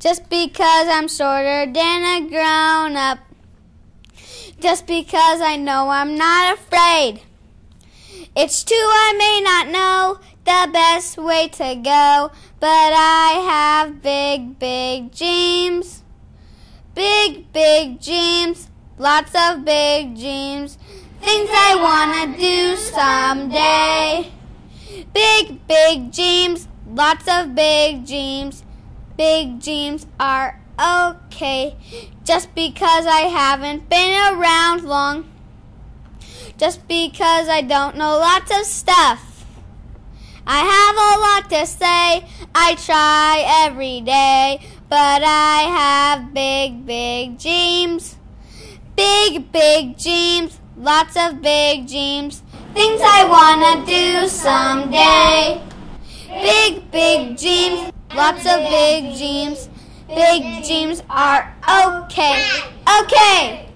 Just because I'm shorter than a grown up. Just because I know I'm not afraid. It's true I may not know the best way to go, but I have big, big dreams. Big, big dreams. Lots of big dreams. Things I wanna do someday. Big, big dreams. Lots of big dreams big dreams are okay just because I haven't been around long. Just because I don't know lots of stuff. I have a lot to say, I try every day, but I have big, big dreams. Big, big dreams, lots of big dreams, things I wanna do someday. Big, big dreams. Lots of big dreams. Big dreams are okay. Okay.